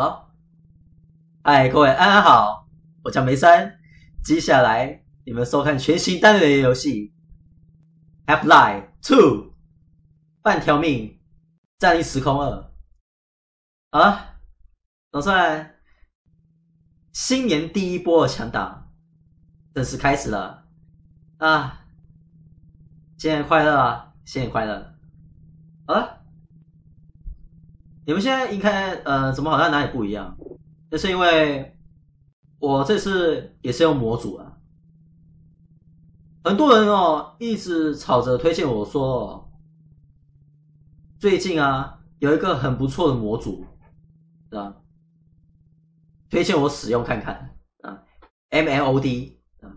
好，嗨，各位安安好，我叫梅山。接下来你们收看全新单人游戏《Half Life Two》半条命战力时空二。啊，总算新年第一波的强打正式开始了啊！新年快乐啊！新年快乐！啊！你们现在应该呃，怎么好像哪里不一样？那是因为我这次也是用模组啊。很多人哦一直吵着推荐我说，最近啊有一个很不错的模组，啊，推荐我使用看看啊，MLOD 啊，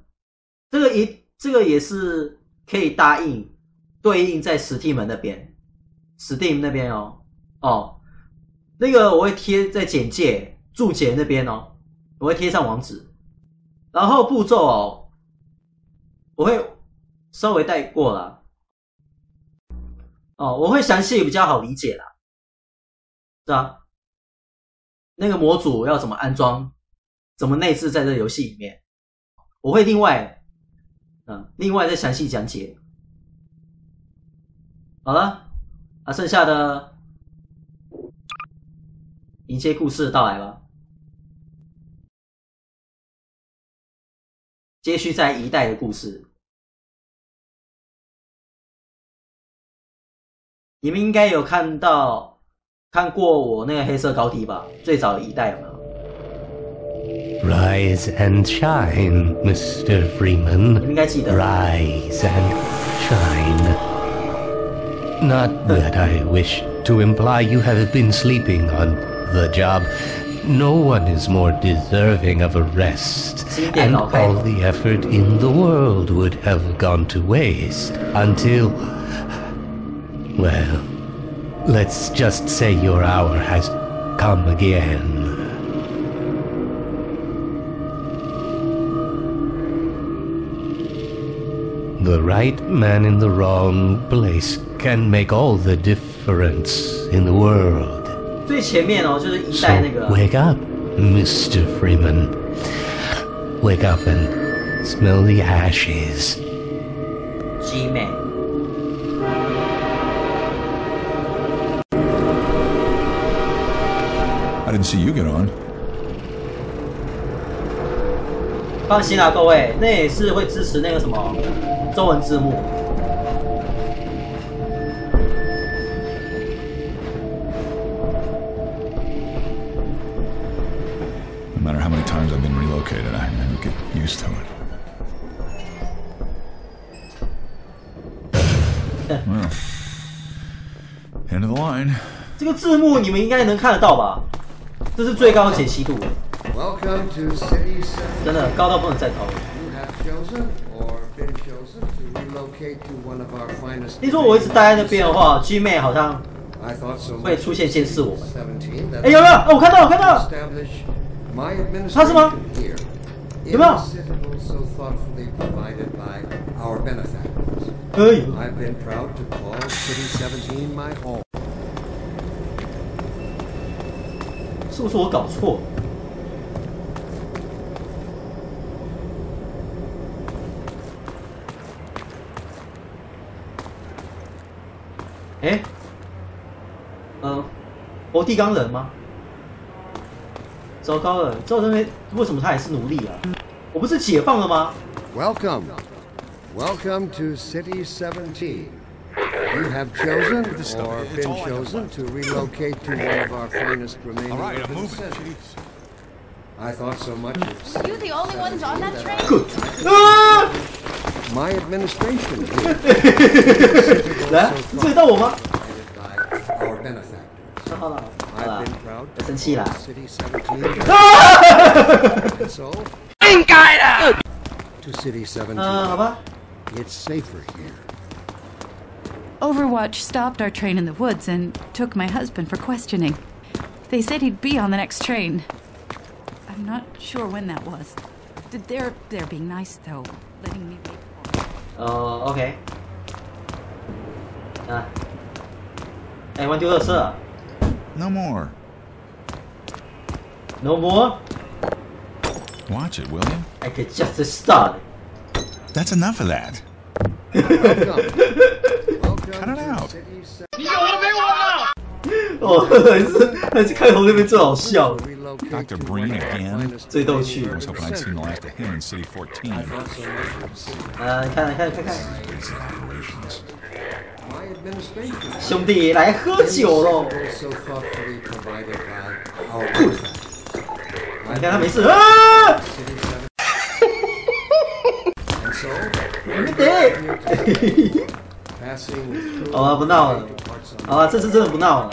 这个一这个也是可以答应对应在 Steam 那边，Steam 那边哦哦。那个我会贴在简介注解那边哦，我会贴上网址，然后步骤哦，我会稍微带过了，哦，我会详细比较好理解啦，是吧？那个模组要怎么安装，怎么内置在这游戏里面，我会另外，嗯，另外再详细讲解。好了，啊，剩下的。迎接故事的到来吧。接续在一代的故事，你们应该有看到看过我那个黑色高低吧？最早的一代有没有？Rise and shine, Mr. Freeman. 你应该记得。Rise and shine. Not that I wish to imply you have been sleeping on the job, no one is more deserving of a rest, and all the effort in the world would have gone to waste until. Well, let's just say your hour has come again. The right man in the wrong place can make all the difference in the world. 最前面哦，就是一代那个。Wake up, Mr. Freeman. Wake up and smell the ashes. G Man. I didn't see you get on. 放心啦，各位，那也是会支持那个什么中文字幕。Complicated. I never get used to it. well, end of the line. 这个字幕你们应该能看得到吧？这是最高的解析度。Welcome to City Center. 真的高到不能再高了。听说我一直待在那边的话，G 妹好像会出现监视我们。哎，有没有？哦，我看到，我看到。他是吗？有没有？可以。是不是我搞错？哎，嗯，我地刚人吗？糟糕了，赵这边为什么他还是奴隶啊？我不是解放了吗？Welcome, welcome to City Seventeen. You have chosen or been chosen to relocate to one of our finest remaining urban centers. I thought so much of. Are you the only ones on that train? Good. Ah! My administration. 来，你追到我吗 生气了。应该的。嗯，好吧。It's safer here. Overwatch stopped our train in the woods and took my husband for questioning. They said he'd be on the next train. I'm not sure when that was. They're they're being nice though, letting me wait for. 哦，OK。啊，哎，玩丢乐色。No more. No more. Watch it, will you? I can just start. That's enough of that. Welcome Cut it to out. City 7. 哦，还是还是开头那边最好笑。 Relocate Dr. to Breen one of our again? finest 最逗趣 I was hoping I'd seen the last of him in City 14. I thought so much of city. 呃，你看，看，看看， My administration 兄弟来喝酒喽！ so 反正他没事。啊！好了，不闹了。好了，这次真的不闹了。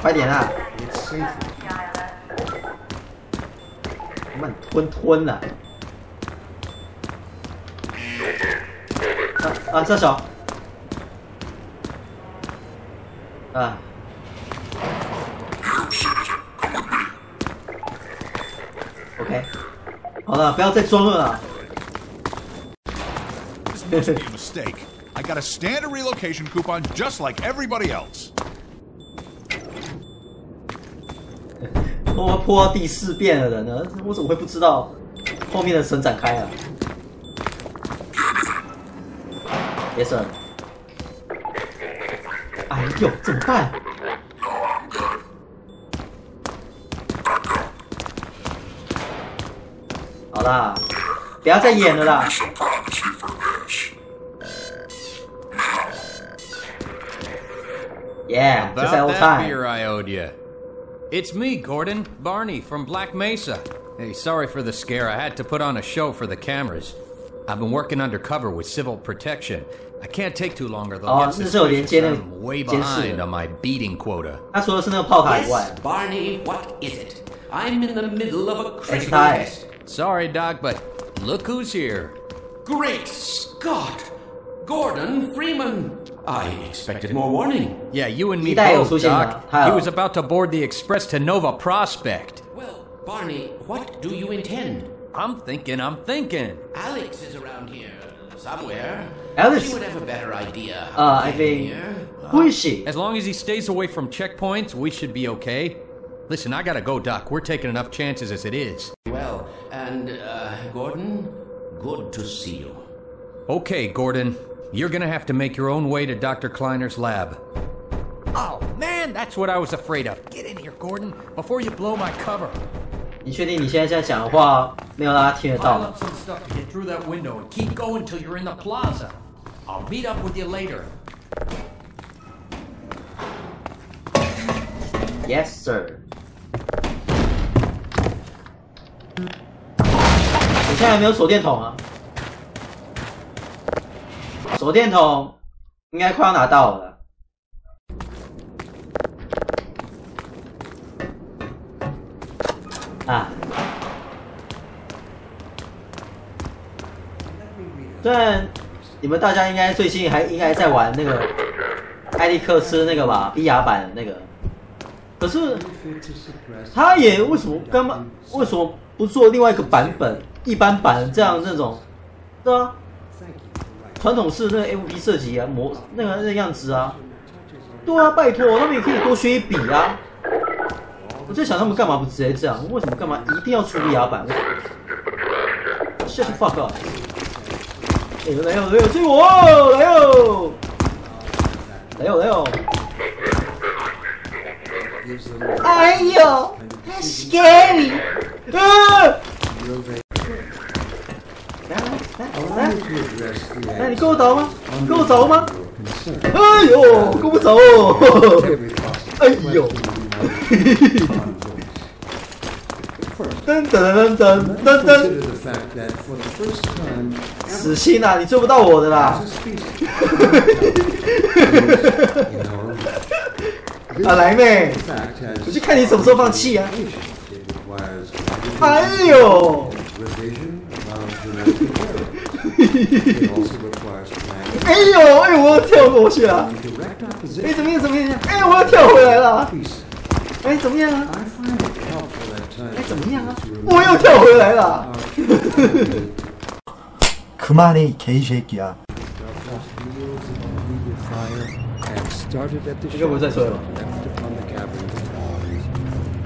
快点啊！慢吞吞的。啊啊！射手。啊。好了，不要再装了啦。This must be a mistake. I got a standard relocation coupon just like everybody else. 我破到第四遍了人呢，我怎么会不知道后面的神展开啊？Yes sir。哎呦，怎么办？不要再演了啦。Yeah，just like About old that time。 beer I owed you. It's me, Gordon Barney from Black Mesa. Hey, sorry for the scare. I had to put on a show for the cameras. I've been working undercover with civil protection. I can't take too long or they'll Oh, get 这是有连接那个 suspicious. I'm way 监视 behind 的 on my beating quota. 他说的是那个炮塔以外 Yes,，Barney, what is it? I'm in the middle of a critical Ty. test. Sorry, Doc, but Look who's here. Great Scott! Gordon Freeman! I expected more warning. Yeah, you and me both, Doc. He was about to board the express to Nova Prospect. Well, Barney, what do you intend? I'm thinking, I'm thinking. Alex is around here somewhere. Alex? She would have a better idea. Uh, I think... Uh, who is she? As long as he stays away from checkpoints, we should be okay. Listen, I gotta go, Doc. We're taking enough chances as it is. Well... and, uh, Gordon, good to see you. Okay, Gordon. You're gonna have to make your own way to Dr. Kleiner's lab. Oh, man, that's what I was afraid of. Get in here, Gordon, before you blow my cover. 你确定你现在这样讲的话没有让他听得到 Pile 吗 up？some stuff 现在没有手电筒啊？手电筒应该快要拿到了。啊，虽然你们大家应该最近还应该在玩那个艾利克斯那个吧，VR 版的那个，可是他也为什么干嘛？为什么不做另外一个版本，一般版这样那种，对啊.传统式那个 FP 设计啊，模那个那个样子啊，对啊，拜托，他们也可以多学一笔啊。我在想他们干嘛不直接这样？为什么干嘛一定要出 VR 版？Shut the fuck up！哎呦来哟来哟追我来哟来哟来哟哎呦，scary！啊！来来来来，来你够倒吗？够倒吗？哎呦，够不倒！哎呦，噔噔噔噔噔噔！死心啦，你追不到我的啦！啊来妹，看你什么时候放弃呀？哎呦！哎呦，哎呦，我要跳过去了！ and direct 哎， opposition 怎么样？怎么样？哎，我要跳回来了！ pieces. 哎，怎么样啊？ I find it helpful at times 哎，怎么样啊 to？我又跳回来了！ 그만해 이 개새끼야. wheels of immediate fire and started at the 这个不是在说了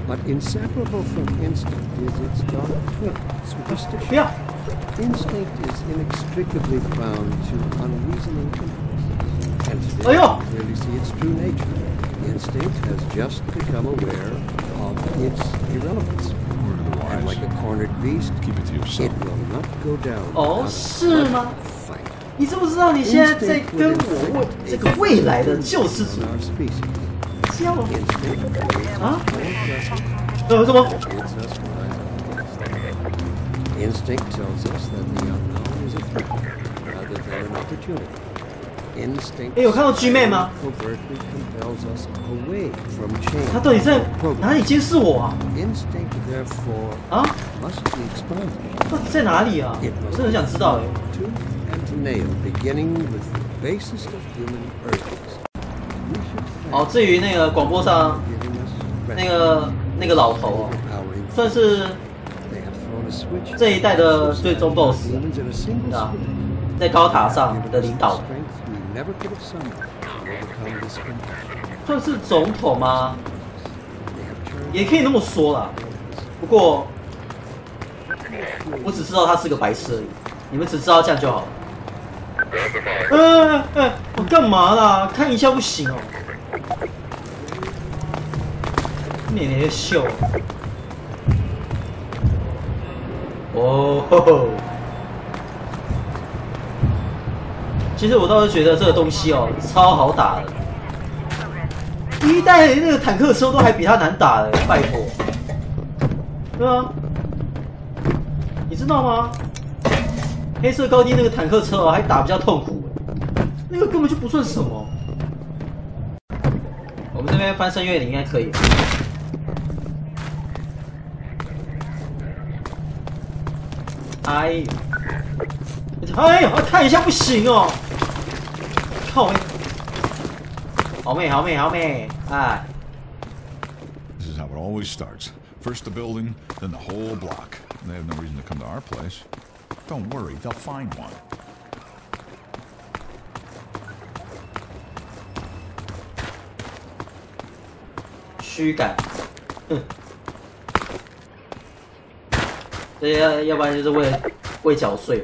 But inseparable from instinct is its dark twin, superstition. 不要， Instinct is inextricably bound to unreasoning impulses. And today, 哎呦 we clearly see its true nature. Instinct has just become aware of its irrelevance. Word of the And like wise. a cornered beast, Keep it to yourself. it will not go down 哦 without a 是吗 bloody fight. 你知不知道你现在在跟我问这个未来的救世主 什么. Instinct tells us that the unknown is a threat rather than an opportunity. Instinct 哎有看到 G 妹吗.他到底在哪里监视我啊啊？must be expunged. 到底在哪里啊我真的很想知道哎。哦，至于那个广播上，那个那个老头，算是这一代的最终 BOSS 啊，在高塔上的领导，算是总统吗？也可以那么说了，不过我只知道他是个白痴而已，你们只知道这样就好了。嗯嗯，我干嘛啦？看一下不行哦。你那个秀。哦吼吼。其实我倒是觉得这个东西哦，超好打的。一代那个坦克车都还比它难打的，拜托。对啊，你知道吗？黑色高低那个坦克车哦，还打比较痛苦，那个根本就不算什么。我们这边翻山越岭应该可以。哎，哎呦，看一下不行哦。靠妹，好妹，好妹，好妹，哎。This is how it always starts. First the building, then the whole block. They have no reason to come to our place. Don't worry, they'll find one. 驱赶，哼，这要要不然就是为了为缴税。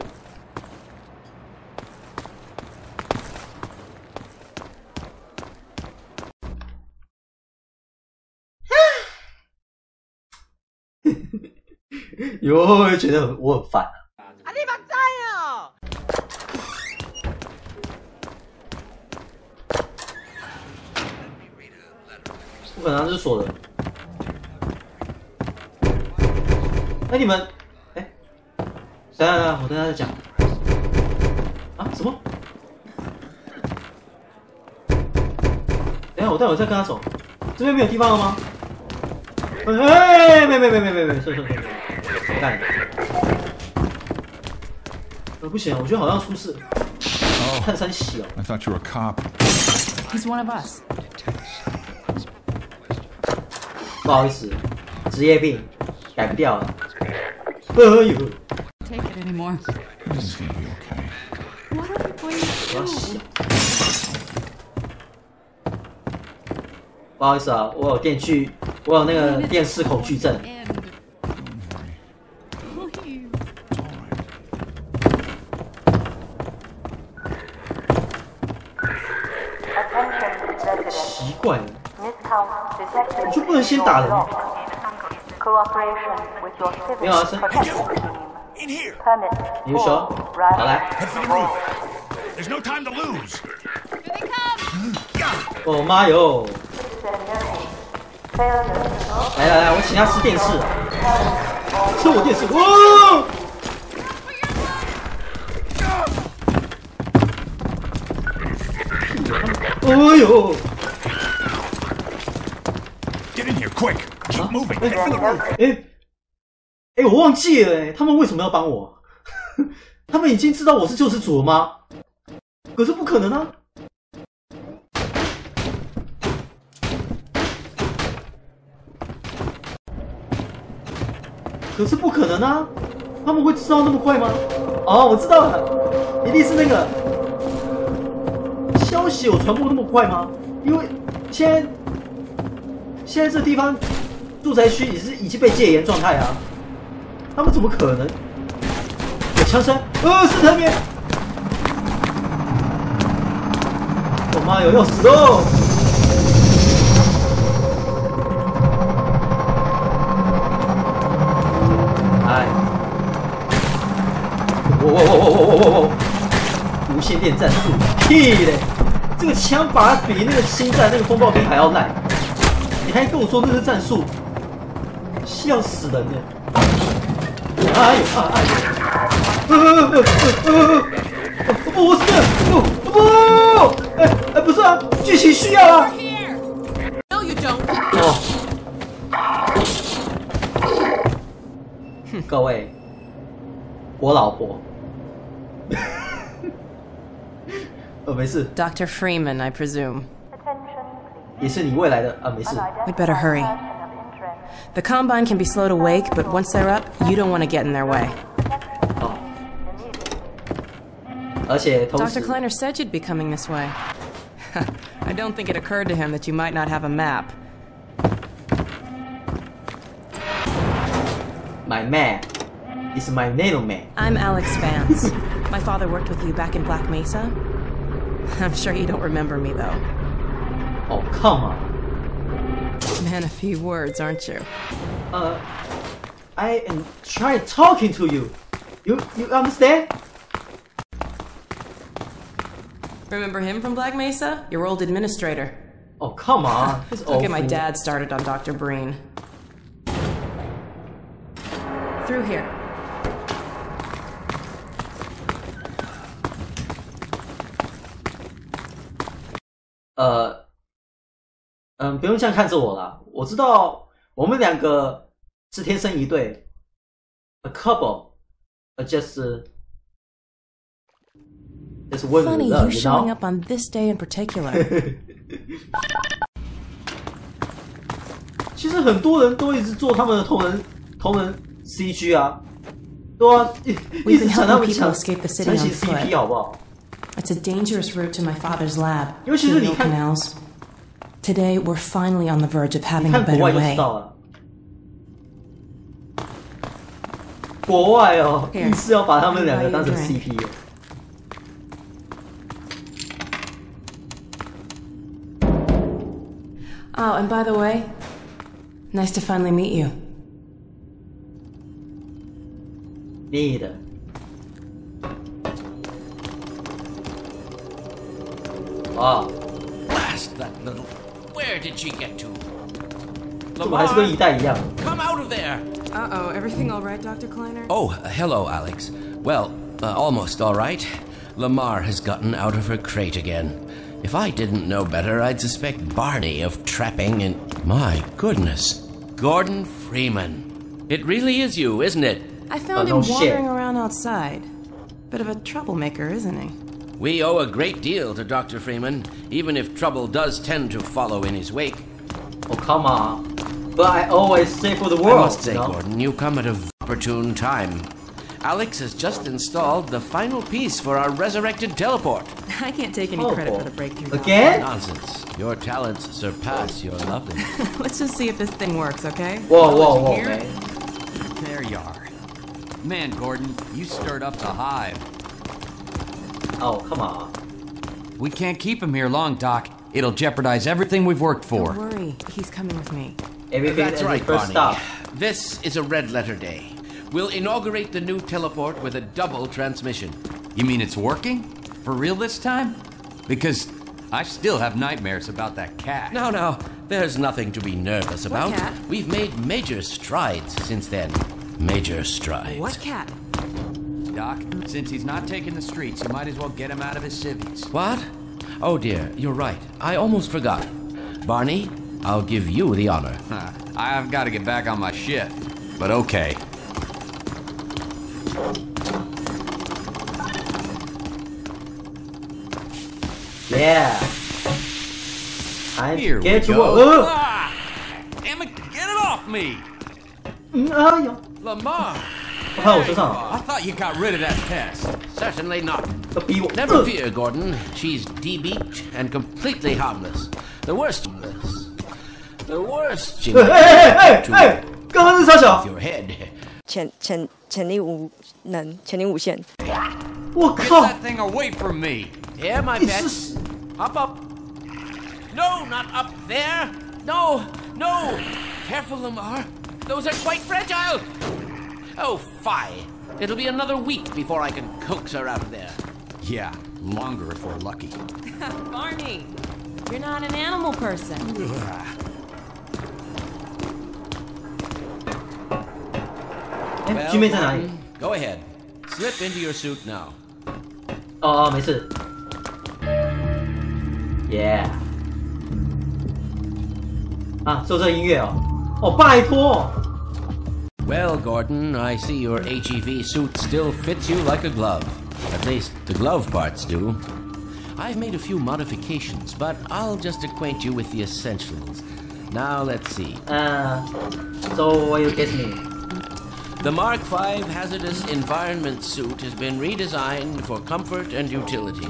哟，觉得我很烦啊。你不可能是锁的。哎，你们，哎，等一下等一下，我等下再讲。啊？什么？等下，我待会再跟他走。这边没有地方了吗？哎，没没没没没没，算算算，我干的。呃，不行，我觉得好像出事。看山喜哦。I thought you were a cop. He's one of us. 不好意思，职业病改不掉了。哎呦，it anymore. This is gonna be okay. What are we going 我要 to do?。不好意思啊，我有电锯，我有那个电视恐惧症。Detected 你就不能先打人，civil 是 protection team. In here! Permit 你就说，right 好来，Head for the roof! There's no time to lose! 哦妈哟来来来，我请他吃电视啊，吃我电视，哇！哎呦，Get in here, quick! Keep moving! 哎 roof! 哎哎，我忘记了，他们为什么要帮我？他们已经知道我是救世主了吗？可是不可能啊！可是不可能啊！他们会知道那么快吗？哦，我知道了，一定是那个消息有传播那么快吗？因为现在现在这地方住宅区也是已经被戒严状态啊，他们怎么可能？有枪声，呃，是藤鸣。我妈哟，要死哦！哎，我我我我我我我我，无线电战术，屁嘞！这个枪法比那个星战那个风暴兵还要烂，你还跟我说那是战术，笑死人了！哎呦哎哎！呃呃呃！不是，不不，哎哎不是啊，剧情需要啊！No, you don't. 哦，各位，我老婆，呃，没事，Dr. Freeman, I presume. Attention, 也是你未来的啊，没事。We'd better hurry. The Combine can be slow to wake, but once they're up, you don't want to get in their way. Oh. Dr. Kleiner said you'd be coming this way. I don't think it occurred to him that you might not have a map. My map is my nail map. I'm Alex Vance. my father worked with you back in Black Mesa. I'm sure you don't remember me, though. Oh, come on. Man, a few words, aren't you? Uh, I am trying talking to you. You you understand? Remember him from Black Mesa? Your old administrator. Oh come on, Don't get my dad started on Dr. Breen. Through here. 呃，嗯，不用这样看着我了，我知道我们两个是天生一对，a couple, a just just women Funny, love, you showing up on this day in particular. 其实很多人都一直做他们的同人同人 CG 啊，对啊，一直抢他们 on 行 foot. CP 好不好？It's a dangerous route to my father's lab. 尤其是你看. Today, we're finally on the verge of having a better way. Oh, and by the way, nice to finally meet you. Neither. Ah. Blast that little did she get to? Lamar, come out of there! Uh-oh, everything all right, Dr. Kleiner? Oh, hello, Alex. Well, uh, almost all right. Lamar has gotten out of her crate again. If I didn't know better, I'd suspect Barney of trapping and... My goodness. Gordon Freeman. It really is you, isn't it? I found oh, no him wandering around outside. Bit of a troublemaker, isn't he? We owe a great deal to Dr. Freeman, even if trouble does tend to follow in his wake. Oh come on! But I always say for the I world. must say, you know? Gordon, you come at a opportune time. Alex has just installed the final piece for our resurrected teleport. I can't take any Oh, credit for the breakthrough. Doc. Again? Nonsense. Your talents surpass your loveliness. Let's just see if this thing works, okay? Whoa, whoa, whoa, Here? man! There you are. Man, Gordon, you stirred up the hive. Oh come on! We can't keep him here long, Doc. It'll jeopardize everything we've worked for. Don't worry, he's coming with me. Everything That's at right, the first Barney. stop. This is a red letter day. We'll inaugurate the new teleport with a double transmission. You mean it's working? For real this time? Because I still have nightmares about that cat. No, no. there's nothing to be nervous about. What cat? We've made major strides since then. Major strides. What cat? Doc. Since he's not taking the streets, you might as well get him out of his civvies. What? Oh dear, you're right. I almost forgot. Barney, I'll give you the honor. I've got to get back on my shift, but okay. Yeah. I Here we go. Ah, damn it, get it off me! No, Lamar. 我看我身上 I thought you got rid of that pest. Certainly not. 要逼我。 Never 呃 fear, Gordon. She's debeaked and completely harmless. The worst of this. The worst 哎哎哎哎哎，刚刚是超小， your head. 潜潜潜力无能，潜力无限。我 Get 靠！ that thing away from me! Here, my pet. Up, up. No, not up there. No, no. Careful, Lamar. Those are quite fragile. Oh, fie. It'll be another week before I can coax her out of there. Yeah, longer if we're lucky. Barney, you're not an animal person. 哎，居妹在哪里？ Go ahead. Slip into your suit now. 哦哦，没事。Yeah。啊，做这音乐哦。哦，拜托。 Well, Gordon, I see your HEV suit still fits you like a glove. At least the glove parts do. I've made a few modifications, but I'll just acquaint you with the essentials. Now, let's see. Uh, 嗯，So what you get me？The Mark V hazardous environment suit has been redesigned for comfort and utility.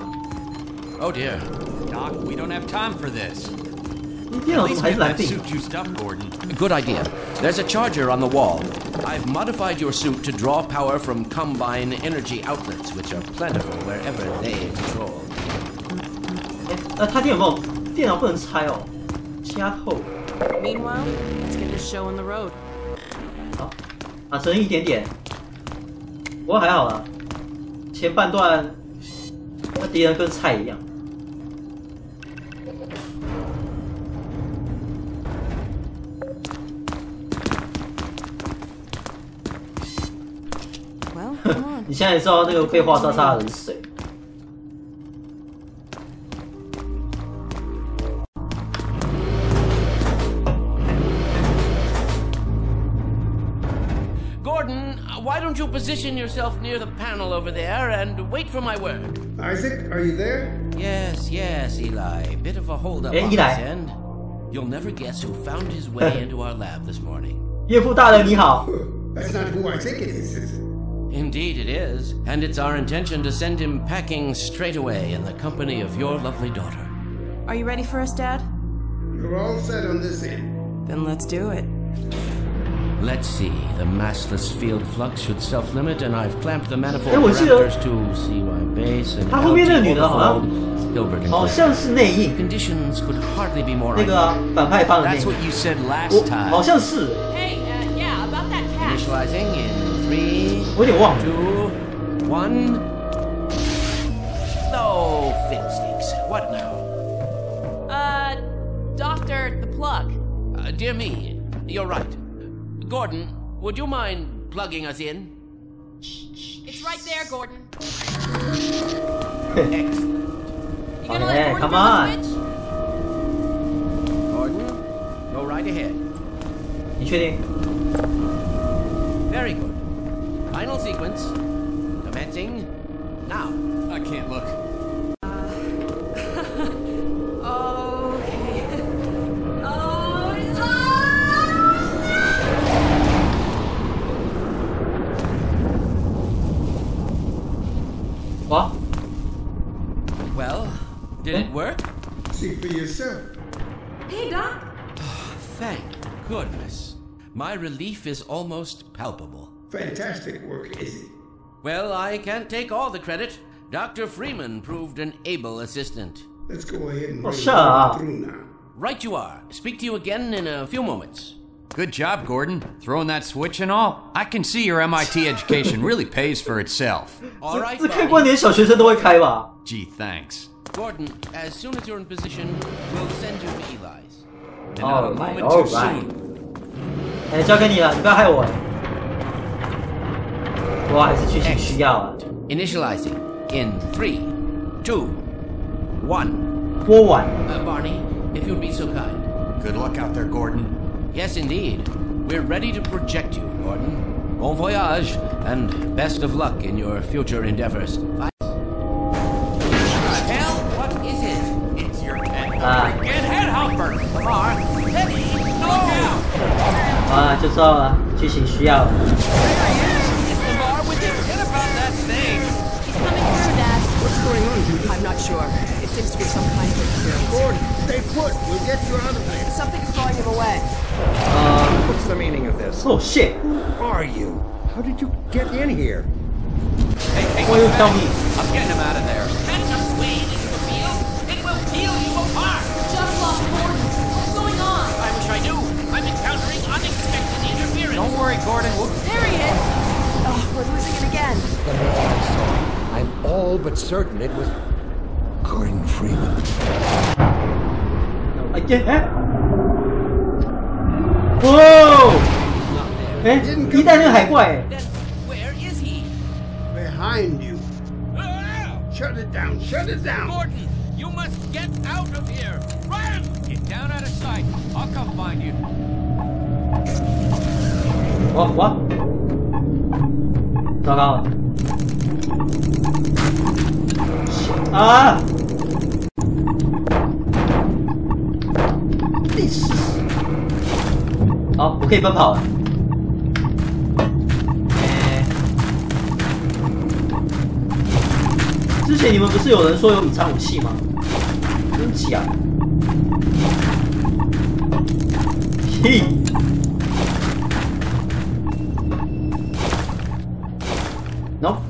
Oh dear. Doc, we don't have time for this. 你电 At 脑怎 least 么还 get 是蓝 that 病？ suit juiced up, Gordon. Good idea. There's a charger on the wall. I've modified your suit to draw power from Combine energy outlets, which are plentiful wherever they control. 哎，呃，他电有没有？电脑不能拆哦，掐透。 Meanwhile, let's get this show on the road. 好，啊，只剩一点点，不过还好啦。前半段那敌人跟菜一样。 现在知道那个被画叉叉的人是谁？ Gordon, uh, why don't you position yourself near the panel over there and wait for my word? Isaac, are you there? Yes, yes, Eli. Bit of a holdup Eh, on Eli. this end. You'll never guess who found his way into our lab this morning. 岳父大人你好， That's not who I think it is, is it? Indeed it is, and it's our intention to send him packing straight away in the company of your lovely daughter. Are you ready for us, Dad? You're all set on this end. Then let's do it. Let's see. The massless field flux should self-limit, and I've clamped the manifold parameters to CY base and ah, L Gilbert and Conditions could hardly be more. That's what you said last time. Hey, uh, yeah, about that cat. Initializing in Three. What do you want? Two. One. No fiddlesticks. What now? Uh, Doctor, the plug. Uh, dear me, you're right. Gordon, would you mind plugging us in? It's right there, Gordon. Excellent. You gonna oh, let Gordon come on. Gordon, go right ahead. You Very good. Final sequence. Commencing now. I can't look. Okay. oh, oh! 哇，Well, did it work? See for yourself. Hey, Doc. Thank goodness. My relief is almost palpable. Fantastic work, Izzy. Well, I can't take all the credit. Dr. Freeman proved an able assistant. Let's go ahead and Oh, bring shut it on up. through now. Right you are. Speak to you again in a few moments. Good job, Gordon. Throwing that switch and all. I can see your MIT education really pays for itself. All right, 这开 Barney. 关连小学生都会开吧？ Gee, thanks. Gordon, as soon as you're in position, we'll send you to Eli's. And not a All right, moment all too right. soon. 哎，交给你了，你不要害我。 我还是剧情需要啊。 Initializing in three, two, one. 播完， Uh, Barney, if you'd be so kind. Good luck out there, Gordon. Yes, indeed. We're ready to project you, Gordon. Bon voyage, and best of luck in your future endeavors. What the hell? What is it? It's your head. Ah. Get head humper. Lamar, Teddy, look out! 啊，就知道了，剧情需要 Sure. It seems to be some kind of interference. Gordon, stay put. We'll get you out of there. Something's drawing him away. Uh, what's the meaning of this? Oh shit! Who are you? How did you get in here? Hey, hey, Why you tell me? I'm getting him out of there. Catch a wave into the field, it will peel you apart. Just lost Gordon. What's going on? I wish I knew. I'm encountering unexpected interference. Don't worry, Gordon. We'll There he is. Oh, we're losing him again. The I saw, I'm all but certain it was Gordon Freeman. Again? 哎，哇！哎，一代那个海怪，哎 Then where is he? Behind you. Ah! Shut it down. Shut it down. Gordon, you must get out of here. Run! get down out of sight. I'll come find you. 我我，糟糕了！啊！好，我可以奔跑了。之前你们不是有人说有隐藏武器吗？真假？嘿。No。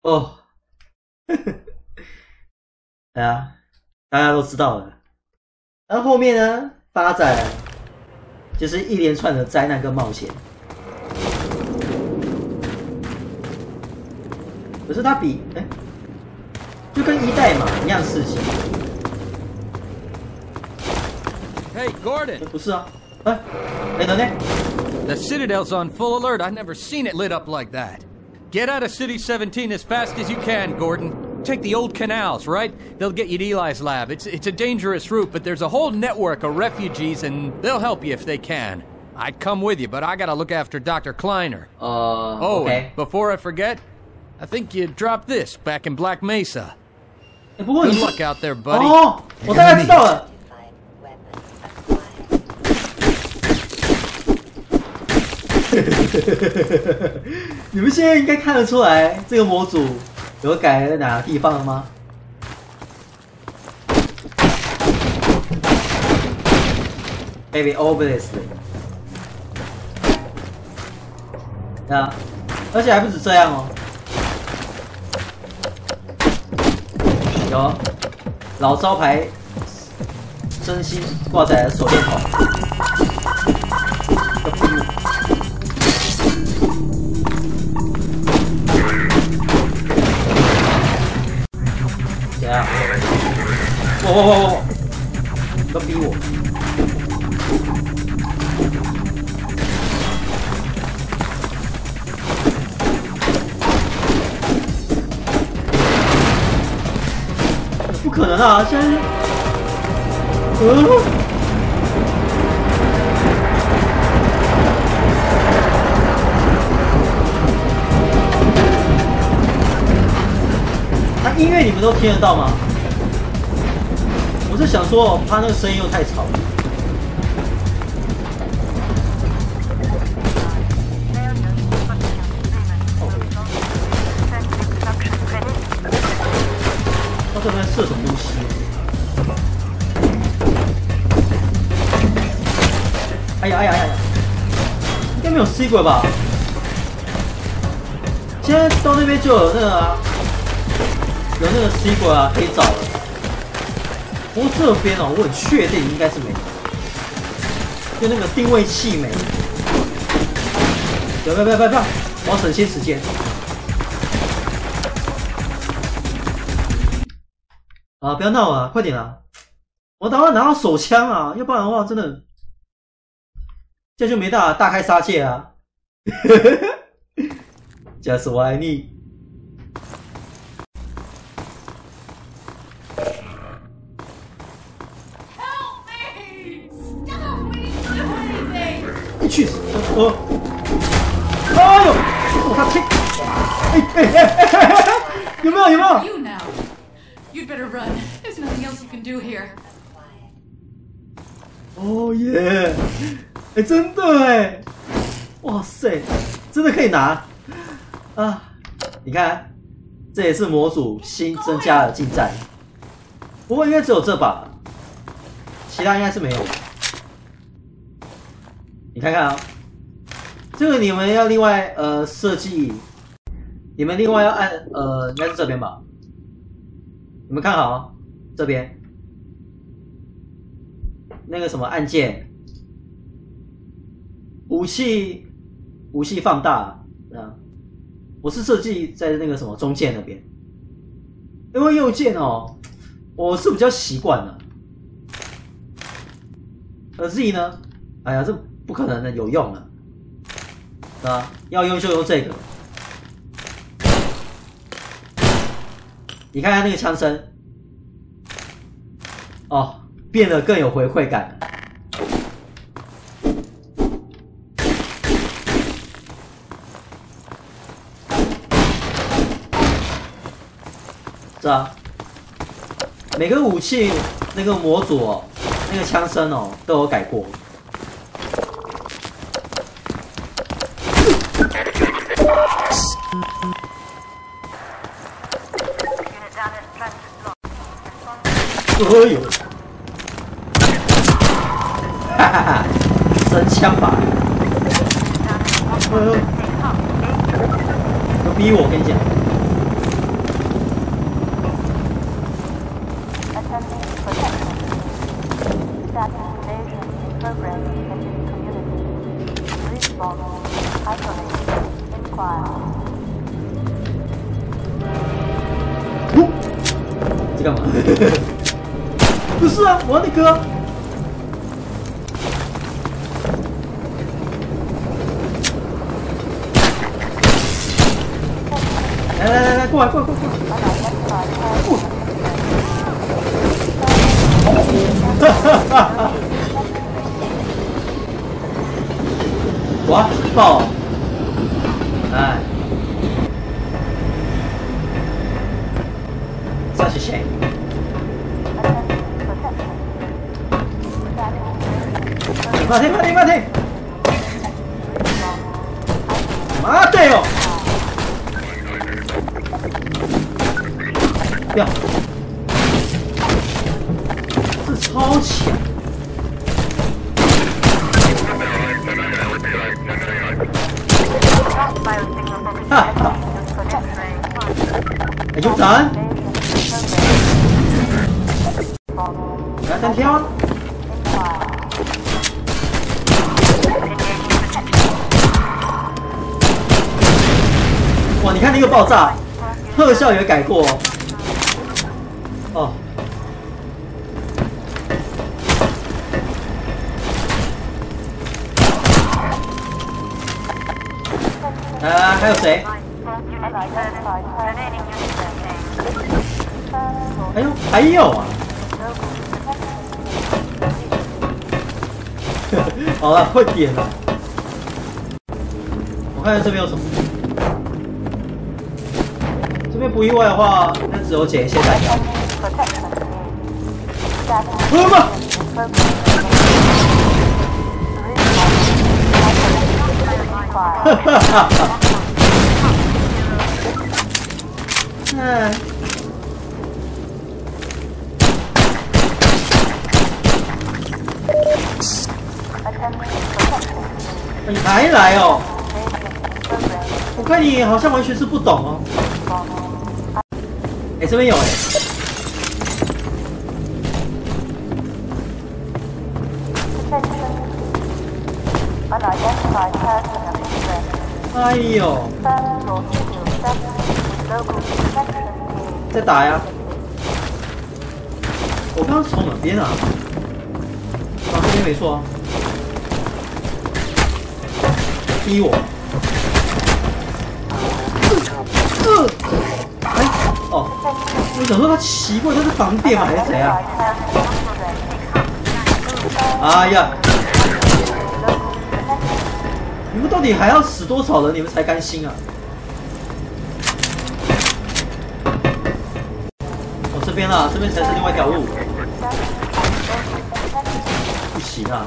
哦，哎呀，大家都知道了。而后面呢，发展就是一连串的灾难跟冒险。可是它比哎，就跟一代嘛一样刺激。Hey, Gordon. 不是啊，哎，哎等等，The Citadel's on full alert. I've never seen it lit up like that. Get out of City 17 as fast as you can, Gordon. Take the old canals, right? They'll get you to Eli's lab. It's, it's a dangerous route, but there's a whole network of refugees, and they'll help you if they can. I'd come with you, but I gotta look after Dr. Kleiner. 呃 Oh, ，OK and。before I forget, I think you dropped this back in Black Mesa. 哎不过你 Good 是 luck out there, buddy. 哦，我大概知道了。你们现在应该看得出来这个模组 有改在哪个地方了吗？Maybe obviously，啊，而且还不止这样哦，有老招牌真心挂在手电筒。我我我我，要逼我！不可能啊！现在，呃，音乐你们都听得到吗？我是想说，他那个声音又太吵了。他这边射什么东西？哎呀哎呀哎呀！应该没有 C 鬼吧？现在到那边就有那个啊，有那个 C 鬼啊，可以找了。不过这边哦，我很确定应该是没有，就那个定位器没。不要不要不要不要！我要省些时间。啊，不要闹了，快点啊！我等会拿到手枪啊，要不然的话真的，这就没大大开杀戒啊。Just what I 去死！我，哎呦，我靠！切！哎哎哎哎哎哎！有没有有没有？You now. You'd better run. There's nothing else you can do here. 哦耶！哎，真的哎！哇塞，真的可以拿！啊，你看，这也是模组新增加的近战，不过应该只有这把，其他应该是没有。你看看啊，这个你们要另外呃设计，你们另外要按呃应该是这边吧？你们看好啊这边。那个什么按键，武器武器放大啊，我是设计在那个什么中键那边，因为右键哦，我是比较习惯了，而 Z 呢，哎呀这。不可能的，有用了，啊，要用就用这个。你看看那个枪声，哦，变得更有回馈感。是啊，每个武器那个模组哦，那个枪声哦，都有改过。哎呦！哈哈哈，真枪法！呃，要逼，我跟你讲。哥！爆炸，特效也改过哦。啊，还有谁？哎呦，还有啊！好了，快点了。我看看这边有什么。这边不意外的话，那只有捡一些弹药。哥们！哈哈哈哈！哎。你还来哦？我看你好像完全是不懂哦。哎，这边有哎。哎呦！再打呀！我刚刚从哪边啊？啊，这边没错啊。逼我！想说他奇怪，他是防电吗还是怎样？哎呀！你们到底还要死多少人，你们才甘心啊？哦，这边啊，这边才是另外一条路。不行啊！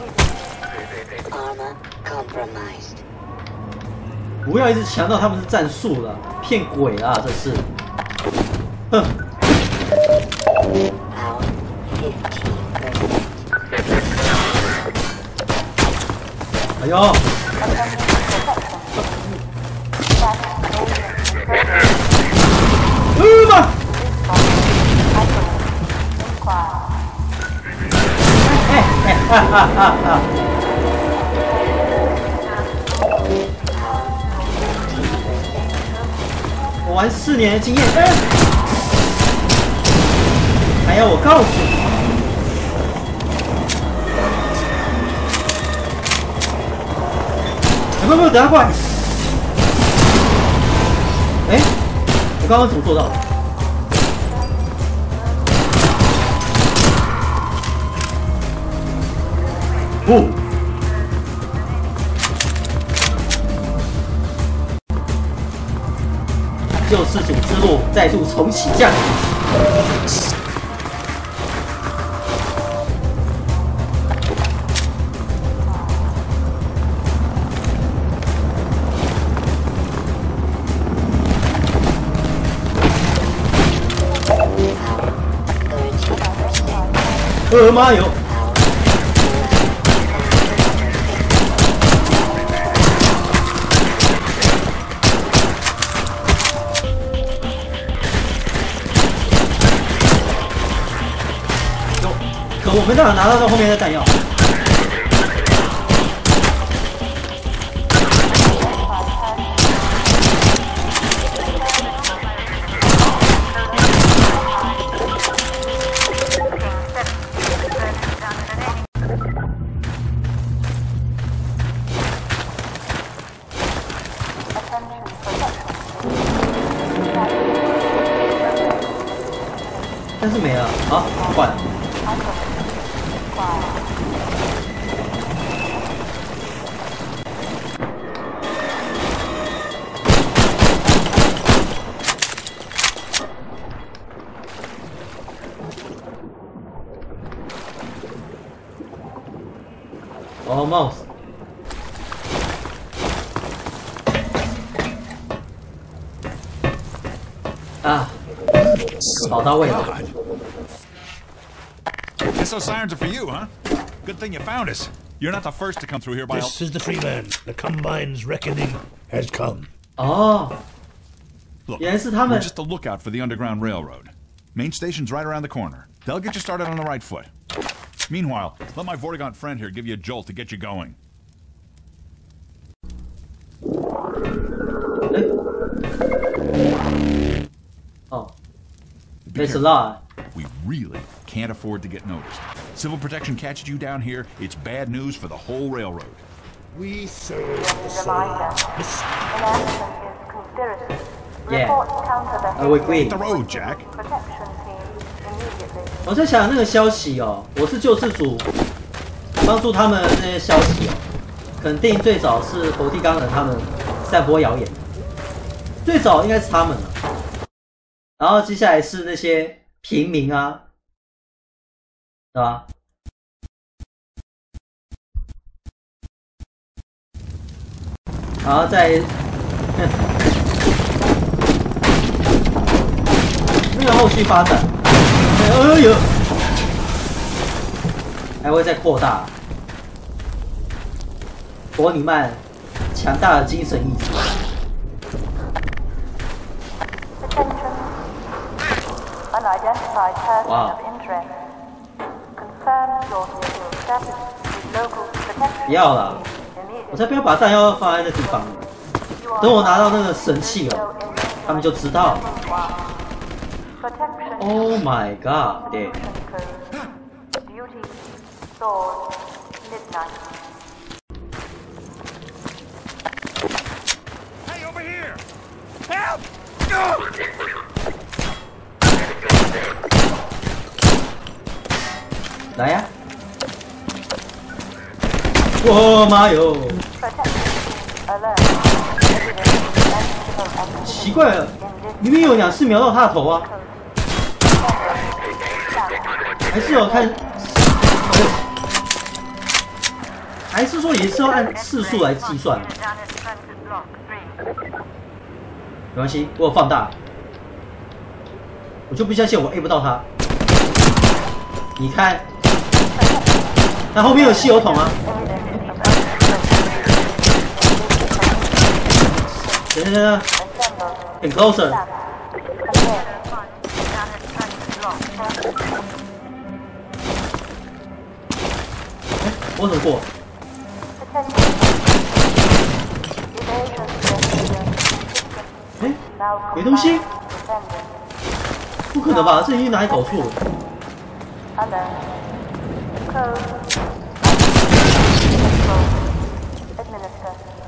不要一直强调他们是战术了，骗鬼啊！这是，哎呦！哎哎哈哈哈哈！我玩四年的经验，还要我告诉你？不不，等下过来！哎，我刚刚怎么做到的？不，救世主之路再度重启，降临。呃妈哟！可我没办法拿到这后面的弹药。哦，mouse。啊，找到位了。guess those sirens are for you, huh? Good thing you found us. You're not the first to come through here by This is the free man. The Combine's reckoning has come. Oh. Look, yeah, we're just a lookout for the Underground Railroad. Main station's right around the corner. They'll get you started on the right foot. Meanwhile, let my Vortigaunt friend here give you a jolt to get you going. Oh. Be There's careful. a lot. We really can't afford to get noticed. Civil protection catches you down here, it's bad news for the whole railroad. We serve the same. Yeah, I would agree. The road, Jack. 我在想那个消息哦，我是救世主，帮助他们那些消息哦，肯定最早是佛地冈人他们散播谣言，最早应该是他们了，然后接下来是那些平民啊， 对吧？然后再，那个后续发展，哎呦，还会再扩大。伯尼曼强大的精神意志。不要啦，我才不要把弹药放在那地方。等我拿到那个神器了，他们就知道。Oh my god！对。Here! Go!、来呀！我妈哟！奇怪了，明明有两次瞄到他的头啊，还是有看，还是说也是要按次数来计算？没关系，我放大，我就不相信我 A 不到他。你看，他后面有汽油桶啊！等等等，get closer。我怎么过？哎，没东西？不可能吧？这一定哪里搞错了？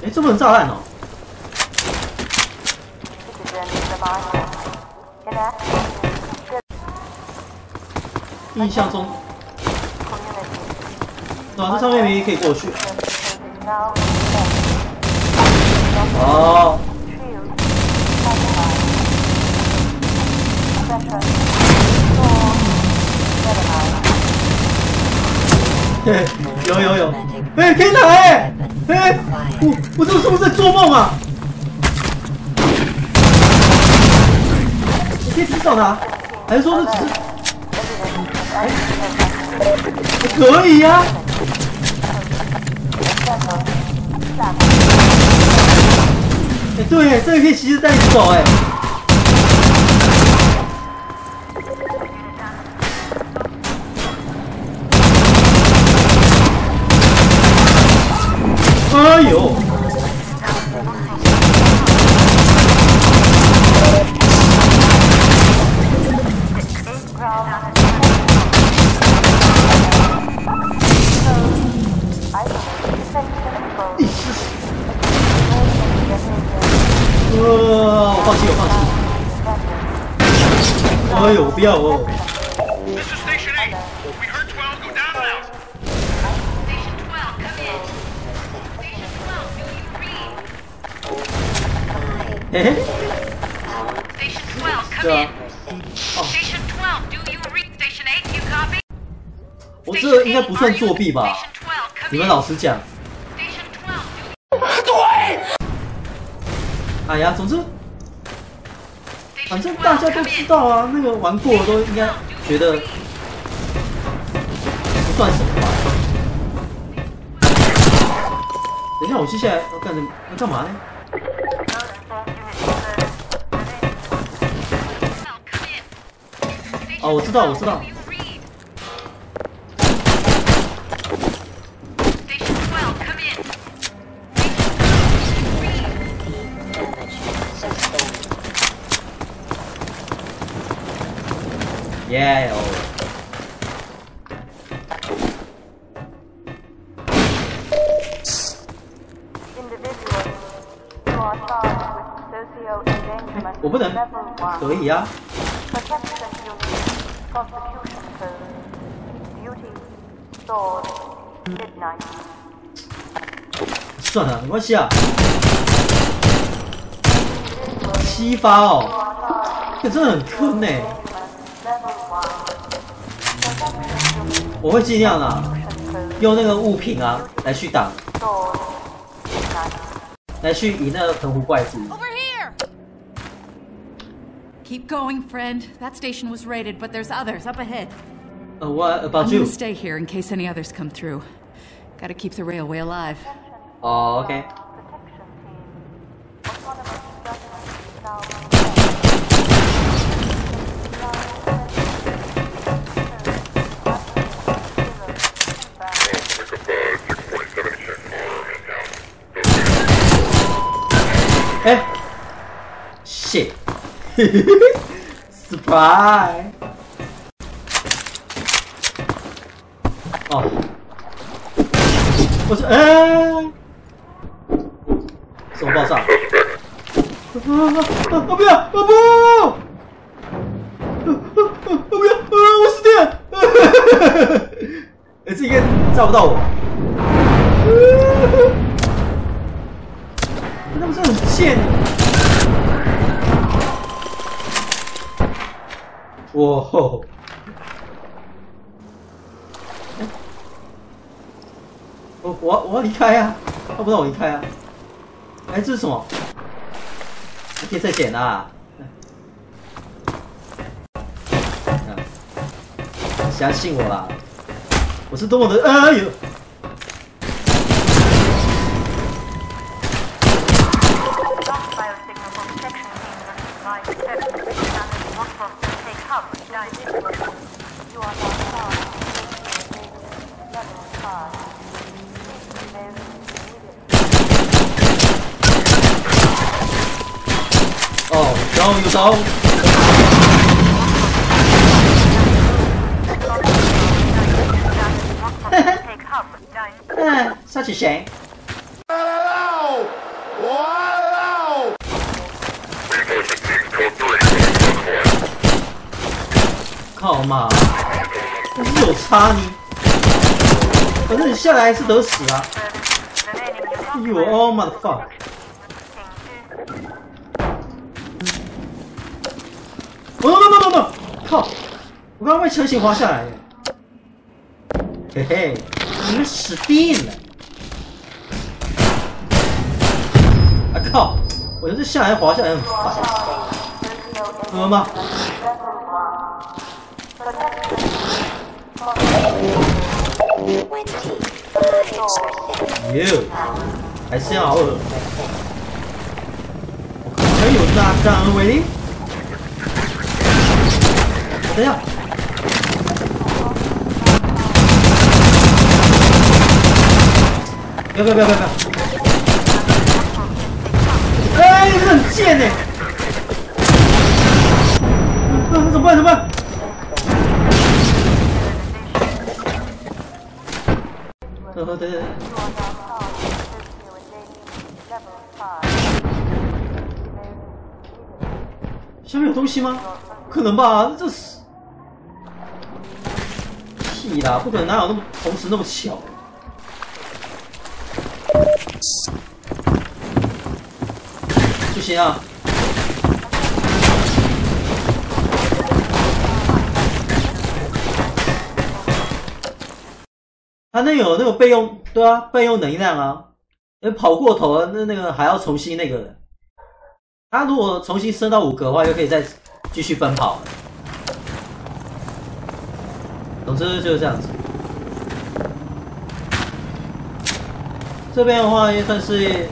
哎，这不能炸弹哦！印象中，啊，这上面明明可以过去。哦。对，有有有，哎，可以打哎，哎，我我这是不是在做梦啊？你可以提早拿，还是说这只是？可以呀。哎，对，这个可以骑着带你走哎。哎算作弊吧？你们老实讲。对。哎呀，总之，反正大家都知道啊，那个玩过都应该觉得不算什么吧。等一下，我接下来要干什么要干嘛呢？哦，我知道，我知道。耶哦！我不能，可以呀。算了，没关系啊。七发哦，这真的很坑呢。我会尽量啊，用那个物品啊来去挡，来去以那个澎湖怪子。Keep going, friend. That station was raided, but there's others up ahead. Uh, what about I'm you? gonna stay here in case any others come through. Gotta keep the railway alive. Oh, okay. Shit. Surprise! 哦，我是哎，什么爆炸？啊啊啊！不要！啊不！啊啊不要！啊我死定了！哎，这应该炸不到我。那不是很贱？哇吼！我我我要离开啊！他不让我离开啊！哎，这是什么？你可以再捡啊！相信我啦，我是多么的哎呦！走。嗯，杀起谁？靠嘛！真是有差你，反正你下来还是得死啊！哎呦，Oh my fuck！不不不不不！靠！我刚刚被车型滑下来！嘿嘿，你们死定了！啊靠！我就是下来滑下来很烦。怎么？哟，还是要二。还有大张伟。等一下。不要不要不要不要！哎，你很贱呢！啊，怎么办？怎么办？等等等等。下面有东西吗？可能吧，这是屁啦，不可能哪有那么同时那么巧？不行啊！他那有那个备用，对啊，备用能量啊。那跑过头了，那那个还要重新那个。他如果重新升到五格的话，又可以再继续奔跑。总之就是这样子。这边的话也算是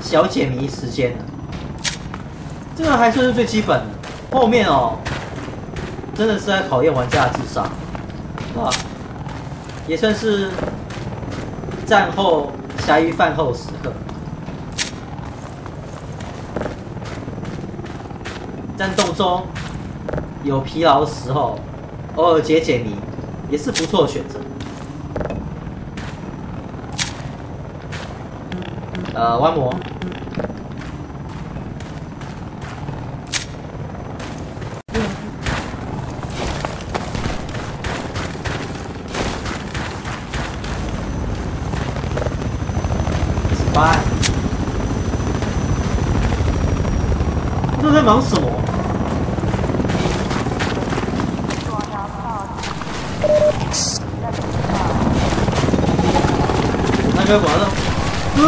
小解谜时间了，这个还算是最基本的。后面哦，真的是在考验玩家的智商啊，也算是战后茶余饭后时刻。战斗中有疲劳的时候，偶尔解解谜也是不错的选择。呃，弯魔。八。这在忙什么？那个完了。嗯。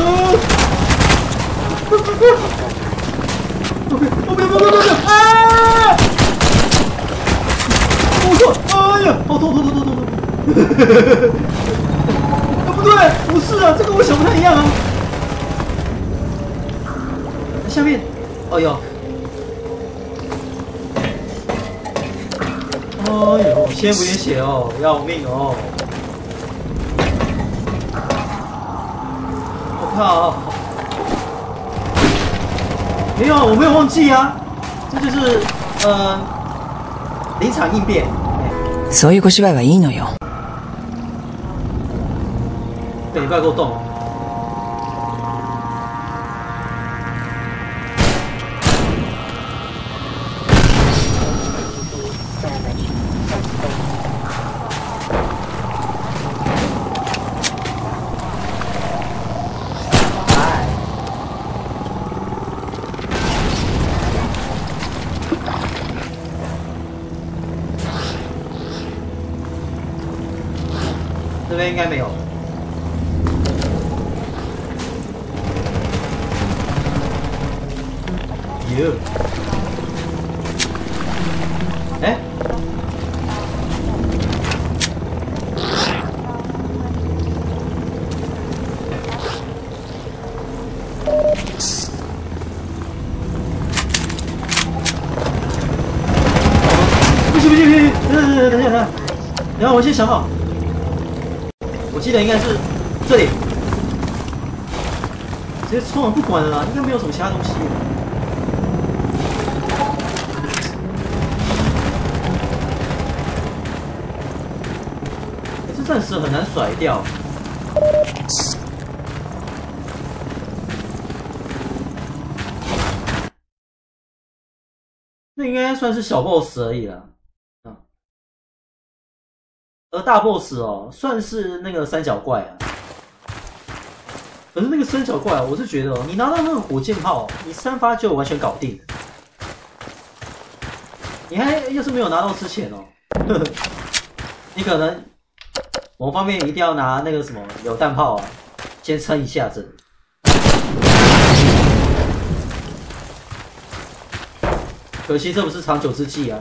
不不不！不不不不不不不！啊！哎呀，好痛痛痛痛痛痛！不对，不是啊，这个我想不太一样啊。下面，哎呦！哎呦，先不点血哦，要命哦！我靠！没有，我没有忘记啊，这就是呃临场应变。そういう小芝居はいいのよ。北怪给我动！等下我，记得应该是这里，直接冲了不管了啦，应该没有什么其他东西。这暂时很难甩掉。那应该算是小 boss 而已了。而大 boss 哦，算是那个三角怪啊。可是那个三角怪，我是觉得哦，你拿到那个火箭炮，你三发就完全搞定。你还要是没有拿到之前哦，你可能某方面一定要拿那个什么榴弹炮啊，先撑一下子。可惜这不是长久之计啊。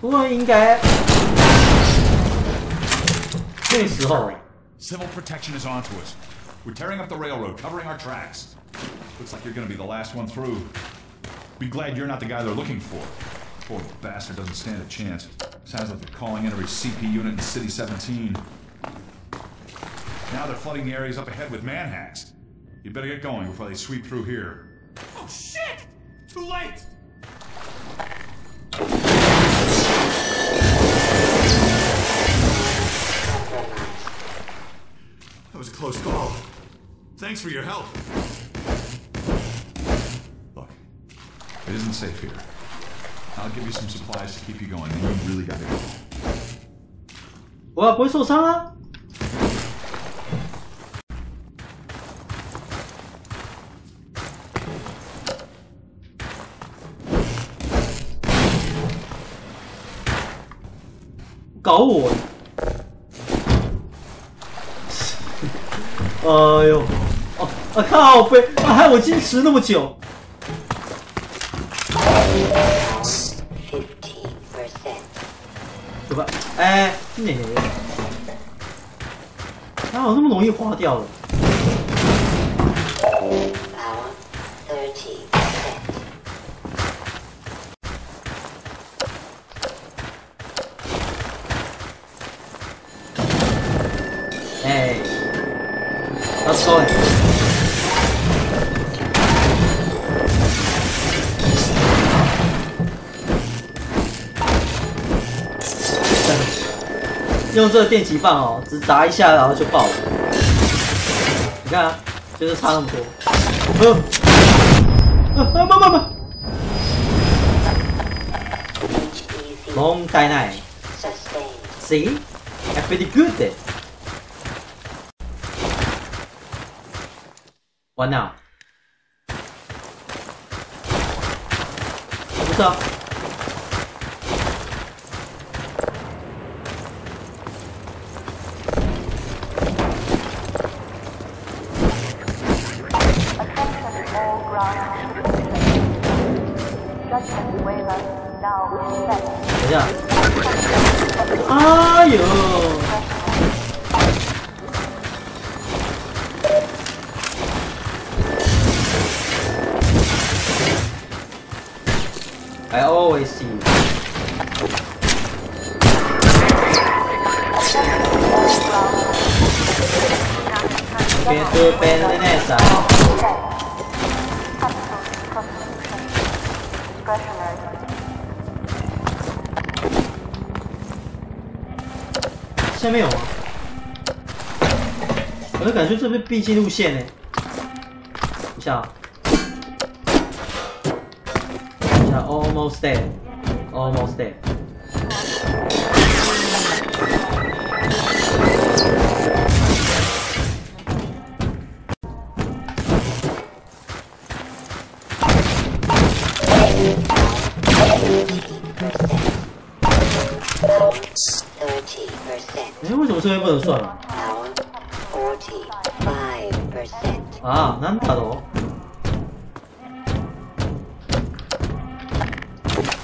不过应该那时候 Civil protection is onto us. We're tearing up the railroad, covering our tracks. Looks like you're gonna be the last one through. Be glad you're not the guy they're looking for. Poor bastard doesn't stand a chance. Sounds like they're calling in every CP unit in City 17. Now they're flooding the areas up ahead with manhacks. You better get going before they sweep through here. Oh shit! Too late! was a close call. Thanks for your help. Look, it isn't safe here. I'll give you some supplies to keep you going, and you really gotta go. 我不会受伤啊。搞我！ 哎呦，哦，啊靠被，啊害我坚持那么久。怎么？哎，你哪有那么容易花掉了？用这个电击棒哦，只砸一下然后就爆了。你看啊，就是差那么多。呃，啊啊不不不！Long time. See, I'm pretty good. What now? 我不错。必经路线呢。一下啊，一下，almost there，almost there。哎，为什么这边不能算啊那么大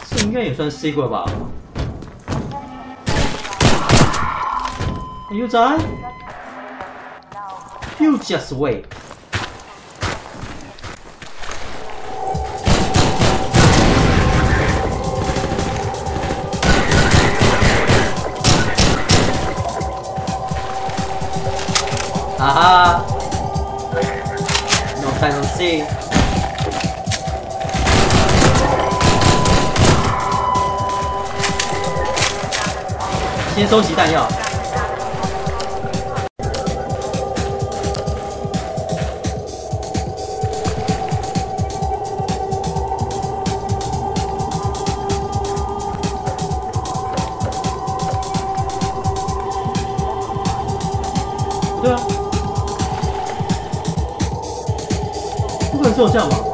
这应该也算 c 过吧 youza youjustwait 啊哈再用 c 先收集弹药。坐下吧？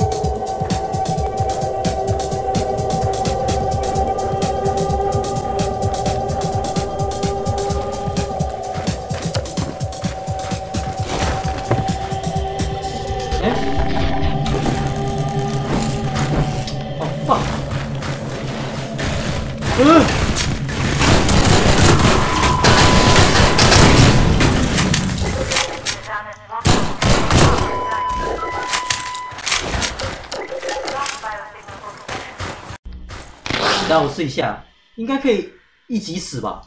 试一下，应该可以一击死吧？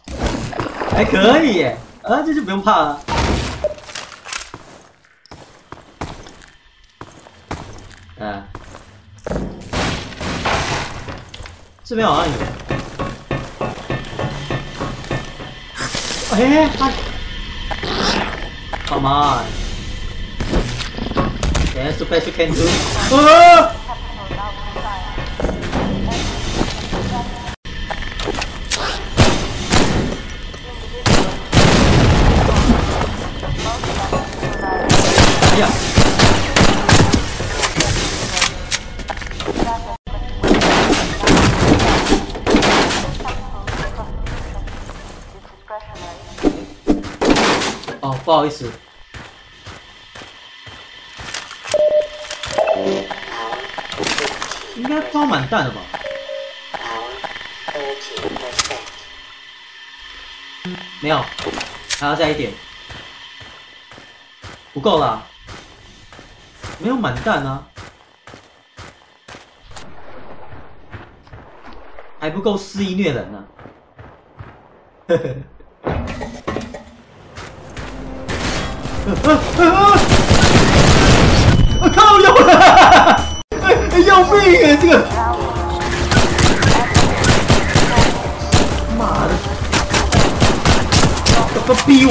还可以耶，啊，这就不用怕了。啊，这边好像有。哎，他，Come on，there's the best you can do。啊！意思。应该装满弹了吧？没有，还要再一点，不够啦，没有满弹啊，还不够肆意虐人呢、呵呵。啊靠！要要命啊！这个，妈的，要逼我！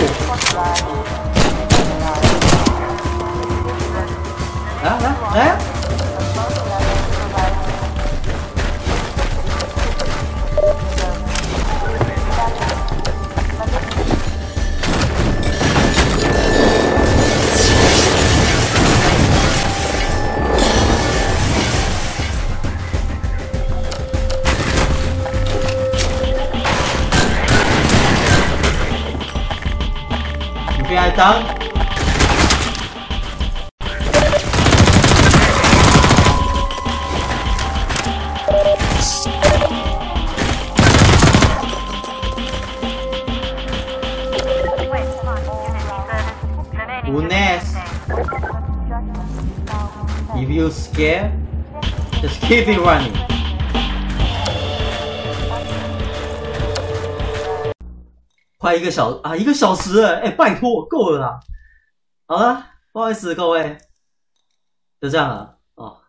来来来！你别挨当。Unes. If you scared, just keep it running. 一个小啊，一个小时，哎、拜托，够了啦。好了，不好意思各位，就这样了哦。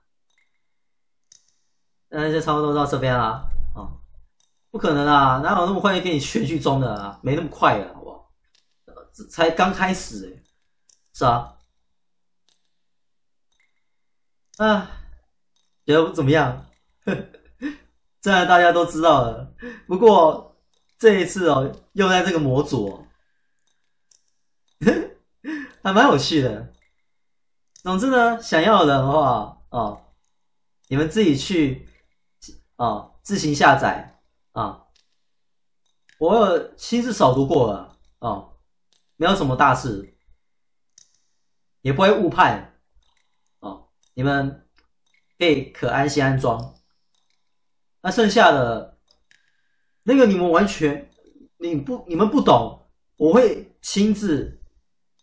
那就差不多到这边啦。哦，不可能啊，哪有那么快就给你全剧终的啊？没那么快啊，好不好？才刚开始、是啊。啊，觉得怎么样？这样大家都知道了。不过这一次哦，用在这个模组、哦，还蛮有趣的。总之呢，想要的话哦，你们自己去哦自行下载啊。我有亲自扫读过了哦，没有什么大事，也不会误判哦。你们可以可安心安装。那剩下的那个你们完全你不你们不懂，我会亲自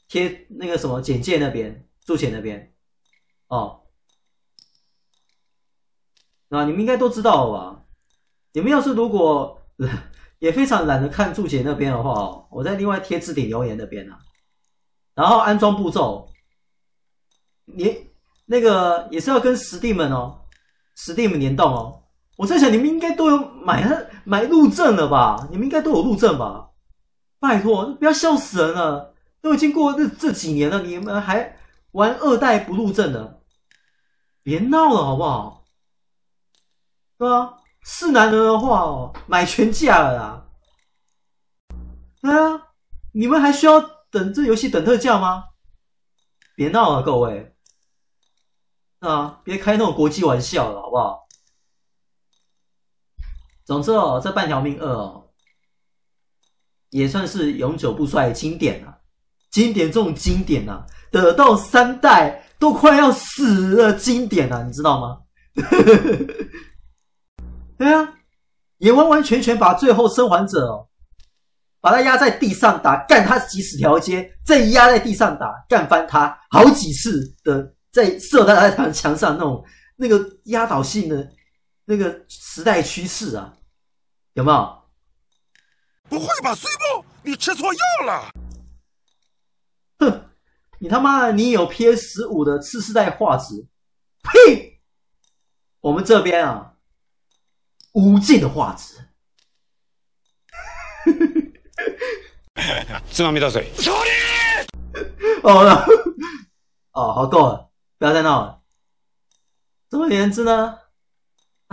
贴那个什么简介那边注解那边哦。那你们应该都知道了吧？你们要是如果 也非常懒得看注解那边的话，我在另外贴置顶留言那边啊。然后安装步骤，你那个也是要跟实地们哦，实地们联动哦。我在想你们应该都有买买路证了吧？你们应该都有路证吧？拜托，不要笑死人了！都已经过这这几年了，你们还玩二代不路证的？别闹了好不好？对吧？是男人的话哦，买全价了啦。对啊，你们还需要等这游戏等特价吗？别闹了，各位。啊，别开那种国际玩笑了，好不好？总之哦，这半条命二哦，也算是永久不衰的经典啊！经典中经典啊，得到三代都快要死了，经典啊，你知道吗？对啊，也完完全全把最后生还者哦，把他压在地上打，干他几十条街，再压在地上打，干翻他好几次的，在射他在墙上那种那个压倒性的。那个时代趋势啊，有没有？不会吧，碎木，你吃错药了！哼，你他妈的，你有 PS 十五的次世代画质？呸！我们这边啊，无尽的画质。つまみ出せ。哦了，哦，好够了，不要再闹了。总而言之呢。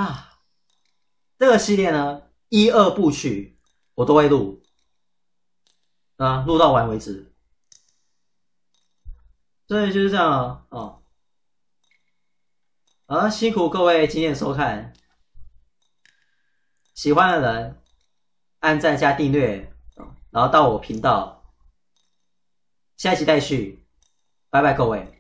啊，这个系列呢，一二部曲我都会录，啊，录到完为止。所以就是这样啊，啊，辛苦各位今天收看，喜欢的人按赞加订阅，然后到我频道，下一期待续，拜拜各位。